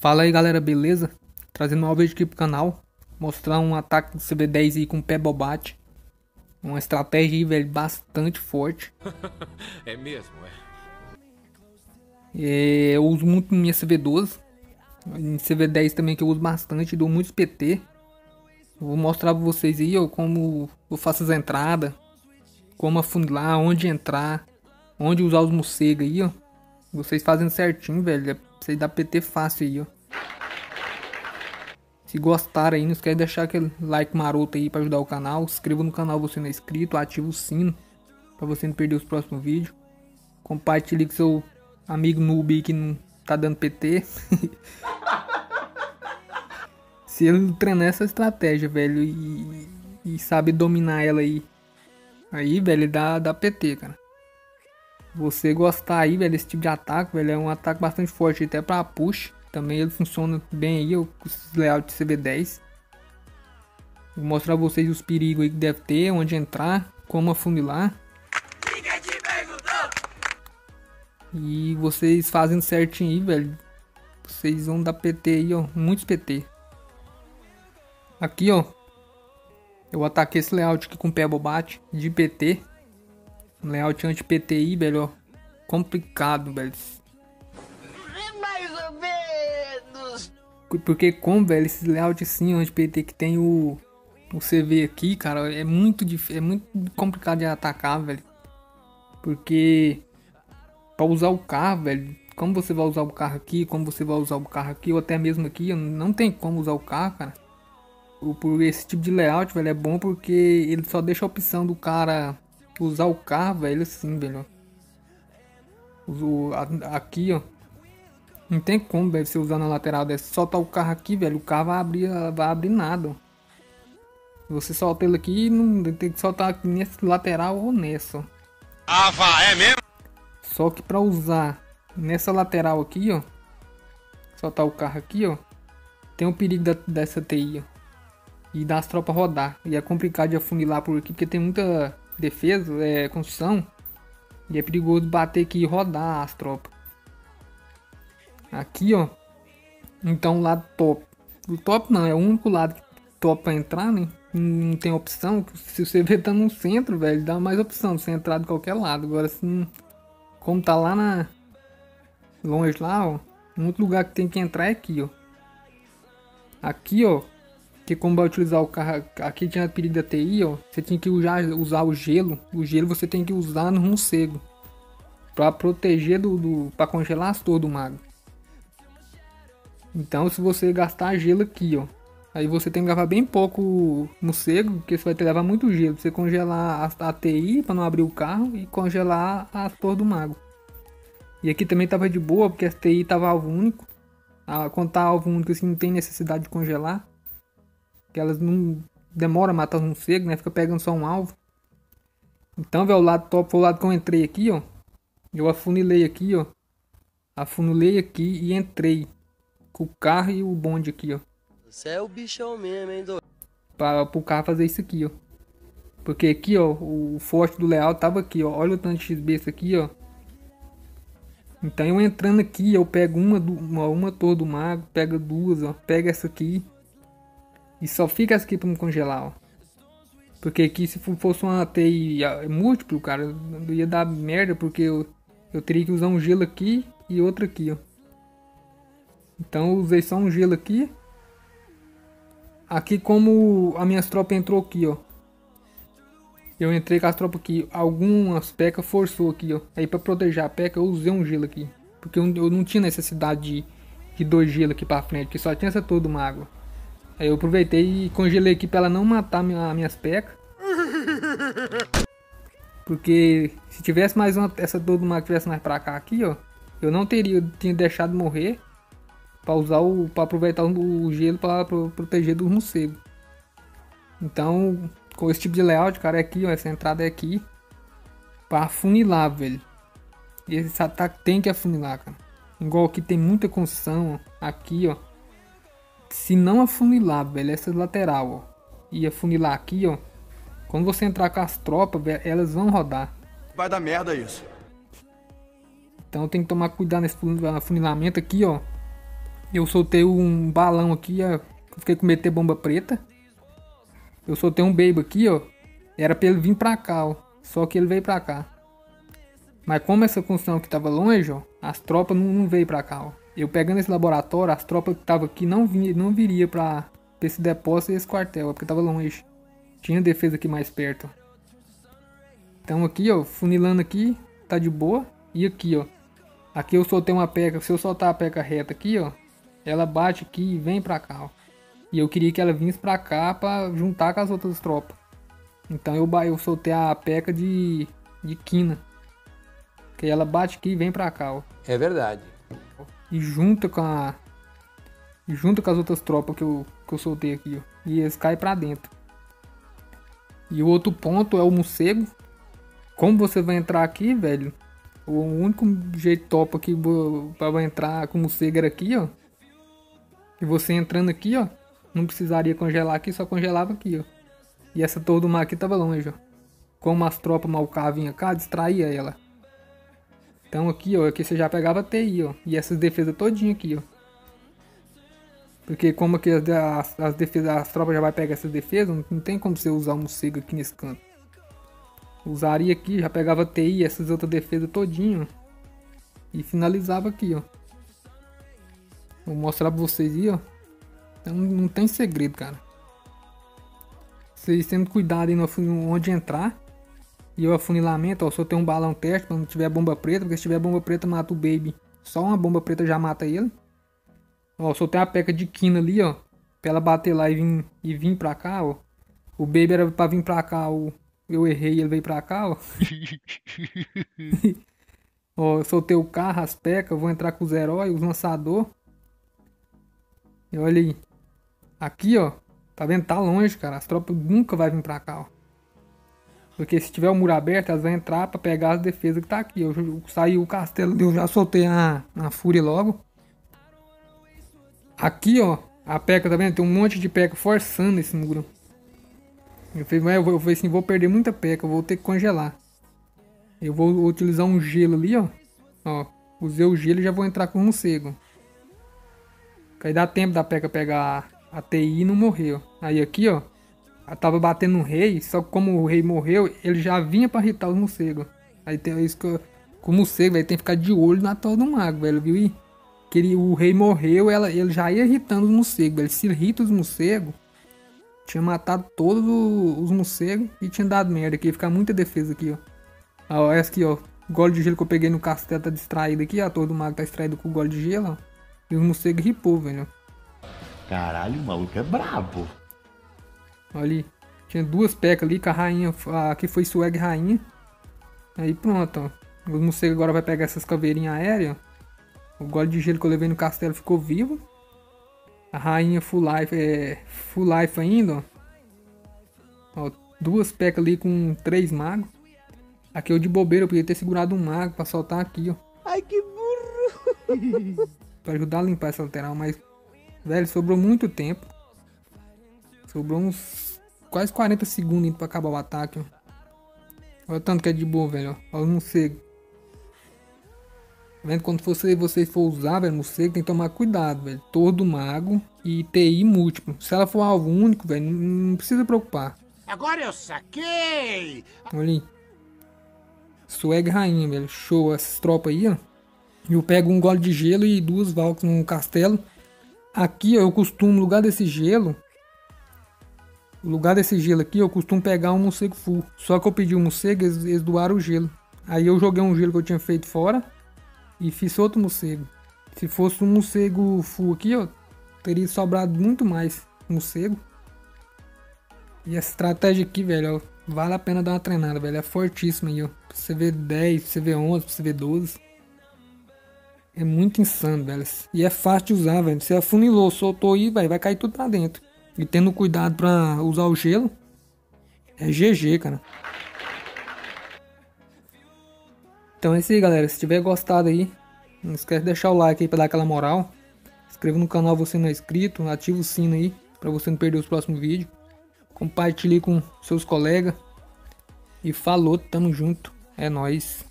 Fala aí galera, beleza? Trazendo um vídeo aqui pro canal Mostrar um ataque do CB10 aí com pé bobate Uma estratégia aí, velho, bastante forte É mesmo, é? é Eu uso muito minha CV12 Em CV10 também que eu uso bastante, dou muitos PT Vou mostrar pra vocês aí, ó, como eu faço as entradas Como afunilar, onde entrar Onde usar os morcegos aí, ó vocês fazem certinho, velho. Pra vocês dar PT fácil aí, ó. Se gostaram aí, não esquece de deixar aquele like maroto aí pra ajudar o canal. Inscreva no canal você não é inscrito. Ativa o sino pra você não perder os próximos vídeos. Compartilhe com seu amigo noob que não tá dando PT. Se ele treinar essa estratégia, velho, e, e sabe dominar ela aí, aí, velho, dá, dá PT, cara você gostar aí, velho, desse tipo de ataque, velho, é um ataque bastante forte até para push. Também ele funciona bem aí, layouts de CB10. Vou mostrar pra vocês os perigos aí que deve ter, onde entrar, como afunilar. E vocês fazendo certinho aí, velho. Vocês vão dar PT aí, ó. Muitos PT. Aqui, ó. Eu ataquei esse layout aqui com pé bobate de PT. Um layout anti-PTI, velho. Complicado, velho. Mais ou menos. Porque como, velho, esses layouts assim, anti-PT que tem o, o CV aqui, cara, é muito difícil, é muito complicado de atacar, velho. Porque para usar o carro, velho, como você vai usar o carro aqui, como você vai usar o carro aqui, ou até mesmo aqui, não tem como usar o carro, cara. Por esse tipo de layout, velho, é bom porque ele só deixa a opção do cara usar o carro, velho, assim, velho. Uso, aqui, ó. Não tem como, velho, você usar na lateral dessa. Soltar o carro aqui, velho, o carro vai abrir, vai abrir nada. Você solta ele aqui, não tem que soltar aqui nesse lateral ou nessa. Ah, vá, é mesmo? Só que pra usar nessa lateral aqui, ó. Soltar o carro aqui, ó. Tem o um perigo da, dessa TI, ó. E das tropas rodar. E é complicado de afunilar por aqui, porque tem muita defesa, é construção. E é perigoso bater aqui e rodar as tropas. Aqui, ó. Então, o lado top. O top não, é o único lado top pra entrar, né? Não tem opção. Se você vê tá no centro, velho, dá mais opção de você entrar de qualquer lado. Agora, assim, como tá lá na... Longe lá, ó. Um outro lugar que tem que entrar é aqui, ó. Aqui, ó que como vai utilizar o carro, aqui tinha a perigo da TI, ó, você tinha que usar, usar o gelo, o gelo você tem que usar no morcego, para proteger do, do para congelar as torres do mago. Então se você gastar gelo aqui, ó, aí você tem que gravar bem pouco morcego, porque você vai ter que levar muito gelo, você congelar a, a TI para não abrir o carro e congelar as torres do mago. E aqui também tava de boa, porque a TI tava alvo único. Ah, quando tá alvo único assim não tem necessidade de congelar que elas não demoram a matar um cego, né? Fica pegando só um alvo. Então, velho, o lado top foi o lado que eu entrei aqui, ó. Eu afunilei aqui, ó. Afunilei aqui e entrei. Com o carro e o bonde aqui, ó. Você é o bichão mesmo, hein, doido? Pra, pro carro fazer isso aqui, ó. Porque aqui, ó, o forte do Leal tava aqui, ó. Olha o tanto de XB isso aqui, ó. Então eu entrando aqui, eu pego uma, uma, uma torre do mago, pega duas, ó. Pega essa aqui. E só fica aqui pra me congelar, ó. Porque aqui se fosse uma TI múltiplo, cara, ia dar merda, porque eu, eu teria que usar um gelo aqui e outro aqui, ó. Então eu usei só um gelo aqui. Aqui como a minha tropa entrou aqui, ó. Eu entrei com as tropas aqui. Algumas pecas forçou aqui, ó. Aí pra proteger a peca eu usei um gelo aqui. Porque eu, eu não tinha necessidade de, de dois gelos aqui pra frente. Porque só tinha essa toda uma água. Aí eu aproveitei e congelei aqui pra ela não matar minha, minhas pecas. Porque se tivesse mais uma, essa dor do mar tivesse mais pra cá aqui, ó. Eu não teria, eu tinha deixado morrer. Pra usar o. pra aproveitar o, gelo pra, pra, proteger dos morcegos. Então, com esse tipo de layout, cara, é aqui, ó. Essa entrada é aqui. Pra afunilar, velho. E esse ataque tem que afunilar, cara. Igual aqui tem muita construção, ó. Aqui, ó se não afunilar, velho, essa lateral, ó, e afunilar aqui, ó, quando você entrar com as tropas, velho, elas vão rodar. Vai dar merda isso. Então tem que tomar cuidado nesse afunilamento aqui, ó. Eu soltei um balão aqui, ó. Fiquei com medo de ter bomba preta. Eu soltei um baby aqui, ó. Era pra ele vir pra cá, ó. Só que ele veio pra cá. Mas como essa construção aqui tava longe, ó. As tropas não, não veio pra cá, ó. Eu pegando esse laboratório, as tropas que tava aqui não, vinha, não viria pra, pra esse depósito e esse quartel, ó, porque tava longe. Tinha defesa aqui mais perto. Então aqui, ó, funilando aqui, tá de boa. E aqui, ó. Aqui eu soltei uma peca. Se eu soltar a peca reta aqui, ó. Ela bate aqui e vem pra cá, ó. E eu queria que ela vinsse pra cá pra juntar com as outras tropas. Então eu, eu soltei a peca de, de quina. Que ela bate aqui e vem pra cá, ó. É verdade. E junta com a. Junta com as outras tropas que eu, que eu soltei aqui, ó. E eles caem pra dentro. E o outro ponto é o morcego. Como você vai entrar aqui, velho? O único jeito top aqui pra entrar com o morcego era aqui, ó. E você entrando aqui, ó. Não precisaria congelar aqui, só congelava aqui, ó. E essa torre do mar aqui tava longe, ó. Como as tropas malcar vinham cá, distraía ela. Então aqui, ó, aqui você já pegava TI, ó. E essas defesas todinha aqui, ó. Porque como aqui as, as defesas, as tropas já vai pegar essas defesas, não, tem como você usar um morcego aqui nesse canto. Usaria aqui, já pegava TI, essas outras defesas todinho. E finalizava aqui, ó. Vou mostrar pra vocês aí, ó. Então não tem segredo, cara. Vocês tendo cuidado aí no onde entrar. E o afunilamento, ó, só tem um balão teste quando tiver bomba preta, porque se tiver bomba preta mata o baby. Só uma bomba preta já mata ele. Ó, só tem a peca de quina ali, ó. Pra ela bater lá e vir, e vir pra cá, ó. O baby era pra vir pra cá, ó. Eu errei e ele veio pra cá, ó. ó, soltei o carro, as pecas, vou entrar com os heróis, os lançador. E olha aí. Aqui, ó. Tá vendo? Tá longe, cara. As tropas nunca vai vir pra cá, ó. Porque se tiver o muro aberto, elas vão entrar pra pegar as defesas que tá aqui. Eu, saiu o castelo, eu já soltei a, a fúria logo. Aqui, ó. A peca, tá vendo? Tem um monte de peca forçando esse muro. Eu falei, eu vou, eu falei assim, vou perder muita peca, vou ter que congelar. Eu vou utilizar um gelo ali, ó. Ó, usei o gelo e já vou entrar com um morcego. Aí dá tempo da peca pegar a TI e não morreu. Aí aqui, ó. Tava batendo no rei, só que como o rei morreu, ele já vinha pra irritar os morcegos. Aí tem isso que eu, com o morcego, velho, tem que ficar de olho na torre do mago, velho, viu? Que ele, o rei morreu, ela, ele já ia irritando os morcegos, velho. Se irrita os morcegos, tinha matado todos os, os morcegos e tinha dado merda aqui. Ficar muita defesa aqui, ó. Ó, essa aqui, ó. O gole de gelo que eu peguei no castelo tá distraído aqui. A torre do mago tá distraído com o gole de gelo, ó. E os morcegos ripou, velho. Caralho, o maluco é brabo. Ali. Tinha duas pecas ali com a rainha. Aqui foi swag rainha. Aí pronto, ó. O morcego agora vai pegar essas caveirinhas aéreas. O gole de gelo que eu levei no castelo ficou vivo. A rainha full life é full life ainda, ó. ó duas pecas ali com três magos. Aqui eu de bobeira, eu podia ter segurado um mago pra soltar aqui, ó. Ai que burro! pra ajudar a limpar essa lateral, mas velho, sobrou muito tempo. Sobrou uns quase 40 segundos pra acabar o ataque, ó. Olha o tanto que é de boa, velho. Olha o morcego. Tá vendo? Quando você, você for usar, velho, morcego, tem que tomar cuidado, velho. Todo mago e TI múltiplo. Se ela for alvo único, velho, não, precisa preocupar. Agora eu saquei! Olha ali. Swag rainha, velho. Show. Essas tropas aí, ó. Eu pego um gole de gelo e duas valks no castelo. Aqui, ó, eu costumo, no lugar desse gelo... No lugar desse gelo aqui, eu costumo pegar um morcego full. Só que eu pedi um morcego, eles, eles doaram o gelo. Aí eu joguei um gelo que eu tinha feito fora. E fiz outro morcego. Se fosse um morcego full aqui, ó, teria sobrado muito mais morcego. E essa estratégia aqui, velho, ó, vale a pena dar uma treinada, velho. É fortíssima aí, ó. Pra você ver 10, pra você ver 11, pra você ver 12. É muito insano, velho. E é fácil de usar, velho. Você afunilou, soltou aí, velho, vai cair tudo pra dentro. E tendo cuidado pra usar o gelo, é GG, cara. Então é isso aí, galera. Se tiver gostado aí, não esquece de deixar o like aí pra dar aquela moral. Inscreva no canal você não é inscrito, ativa o sino aí pra você não perder os próximos vídeos. Compartilhe com seus colegas. E falou, tamo junto. É nóis.